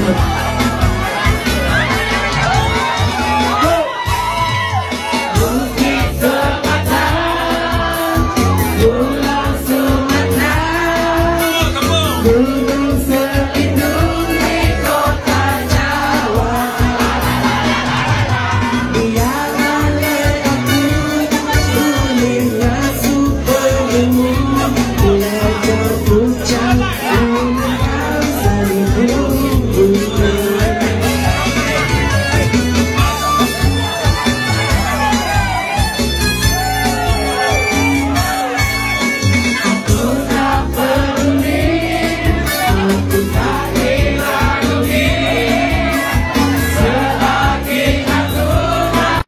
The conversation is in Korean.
저희가